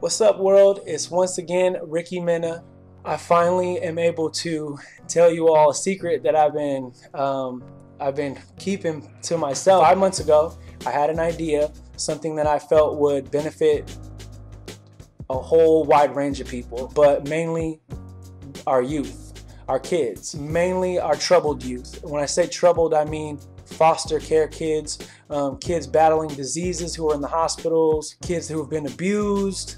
What's up, world? It's once again Ricky Mena. I finally am able to tell you all a secret that I've been um, I've been keeping to myself. Five months ago, I had an idea, something that I felt would benefit a whole wide range of people, but mainly our youth, our kids, mainly our troubled youth. When I say troubled, I mean foster care kids, um, kids battling diseases who are in the hospitals, kids who have been abused,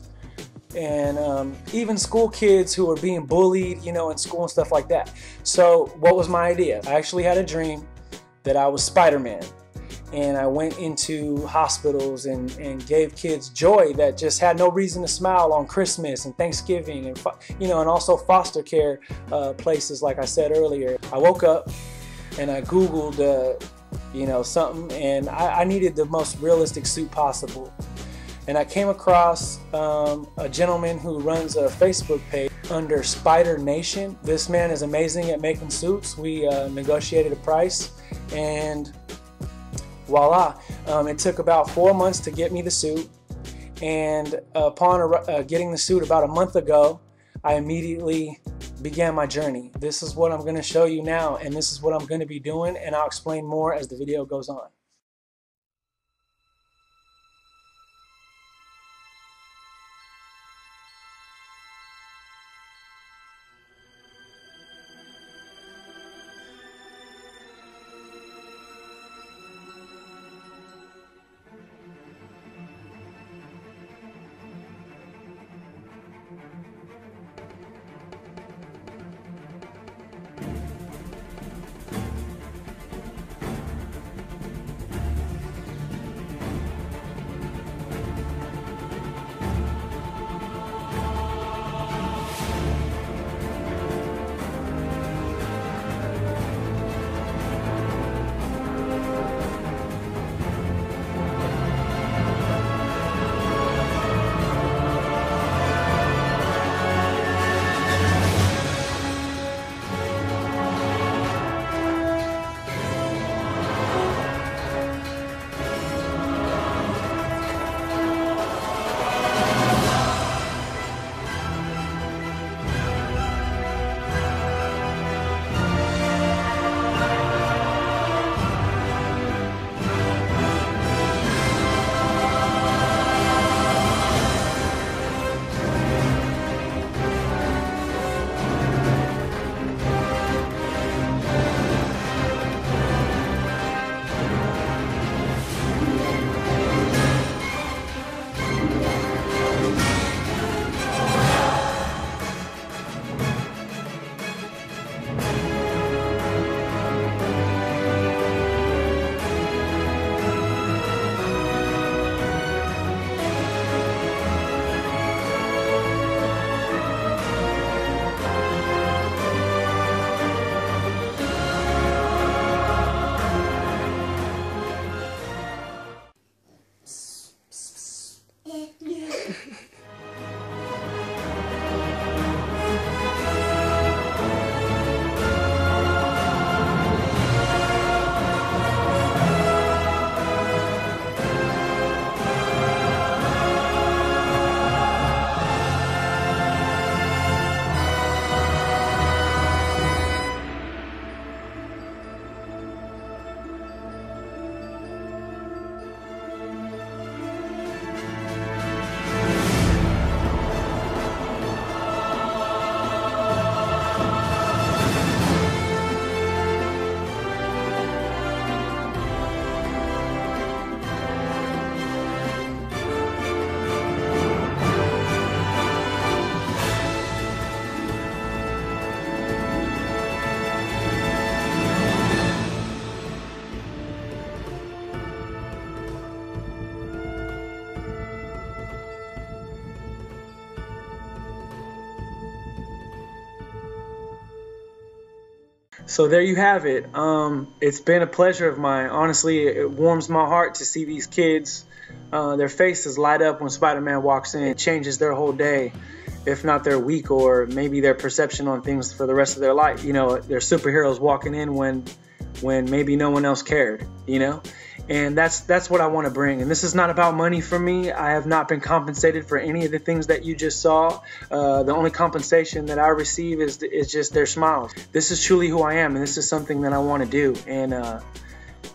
and um, even school kids who are being bullied, you know, in school and stuff like that. So, what was my idea? I actually had a dream that I was Spider Man. And I went into hospitals and, and gave kids joy that just had no reason to smile on Christmas and Thanksgiving and you know and also foster care uh, places like I said earlier. I woke up and I googled uh, you know something and I, I needed the most realistic suit possible and I came across um, a gentleman who runs a Facebook page under Spider Nation. This man is amazing at making suits. We uh, negotiated a price, and voila! Um, it took about four months to get me the suit, and upon uh, getting the suit about a month ago, I immediately began my journey. This is what I'm going to show you now, and this is what I'm going to be doing, and I'll explain more as the video goes on. So there you have it. Um, it's been a pleasure of mine. Honestly, it warms my heart to see these kids. Uh, their faces light up when Spider-Man walks in. It changes their whole day, if not their week, or maybe their perception on things for the rest of their life. You know, they're superheroes walking in when, when maybe no one else cared. You know, and that's that's what I want to bring. And this is not about money for me. I have not been compensated for any of the things that you just saw. Uh, the only compensation that I receive is is just their smiles. This is truly who I am, and this is something that I want to do. And uh,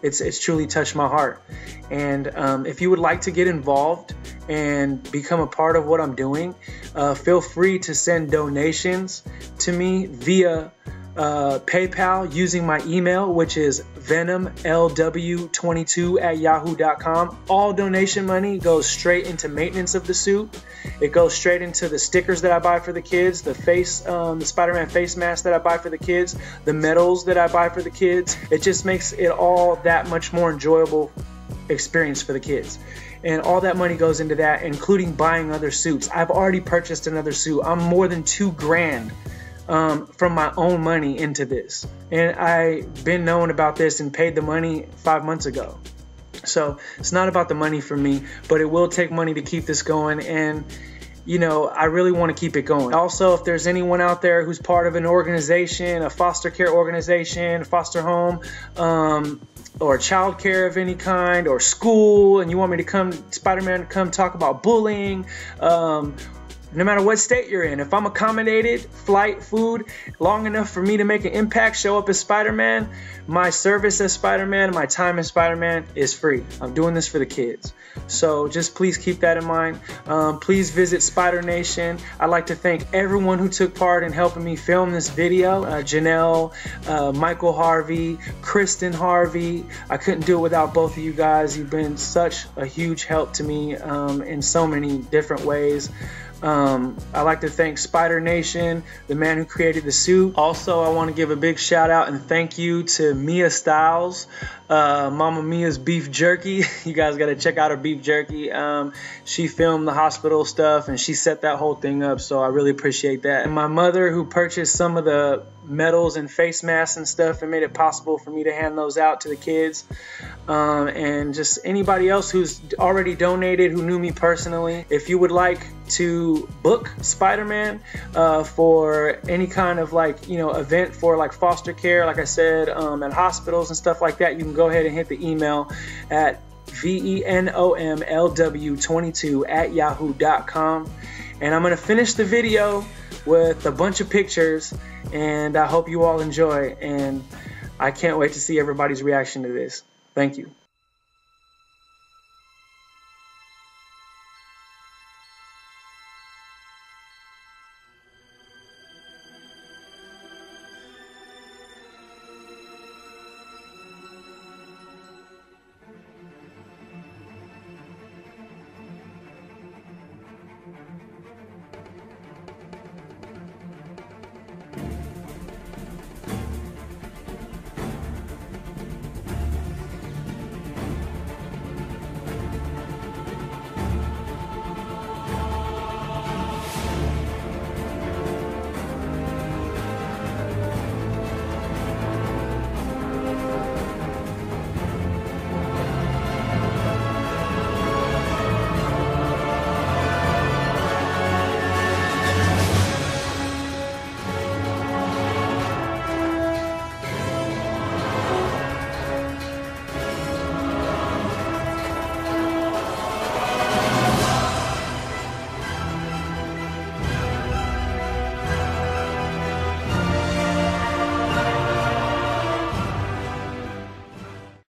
it's it's truly touched my heart. And um, if you would like to get involved and become a part of what I'm doing, uh, feel free to send donations to me via uh, PayPal using my email, which is venomlw22 at yahoo.com. All donation money goes straight into maintenance of the suit. It goes straight into the stickers that I buy for the kids, the face, um, the Spider-Man face mask that I buy for the kids, the medals that I buy for the kids. It just makes it all that much more enjoyable experience for the kids and all that money goes into that including buying other suits i've already purchased another suit i'm more than two grand um, from my own money into this. And I've been known about this and paid the money five months ago. So it's not about the money for me, but it will take money to keep this going. And you know, I really want to keep it going. Also, if there's anyone out there who's part of an organization, a foster care organization, foster home, um, or child care of any kind, or school, and you want me to come, Spider Man, come talk about bullying, um, no matter what state you're in. If I'm accommodated, flight, food, long enough for me to make an impact, show up as Spider Man, my service as Spider Man, my time as Spider Man is free. I'm doing this for the kids. So just please keep that in mind. Um, please visit Spider Nation. I'd like to thank everyone who took part in helping me film this video uh, Janelle, uh, Michael Harvey, Kristen Harvey. I couldn't do it without both of you guys. You've been such a huge help to me um, in so many different ways. Um, I like to thank Spider Nation, the man who created the suit. Also, I want to give a big shout out and thank you to Mia Styles, uh, Mama Mia's Beef Jerky. you guys got to check out her beef jerky. Um, she filmed the hospital stuff and she set that whole thing up, so I really appreciate that. And my mother, who purchased some of the medals and face masks and stuff and made it possible for me to hand those out to the kids. Um, and just anybody else who's already donated who knew me personally. If you would like to book Spider-Man uh, for any kind of like, you know, event for like foster care, like I said, um, at hospitals and stuff like that, you can go ahead and hit the email at venomlw22 at yahoo.com. And I'm going to finish the video with a bunch of pictures and I hope you all enjoy and I can't wait to see everybody's reaction to this. Thank you.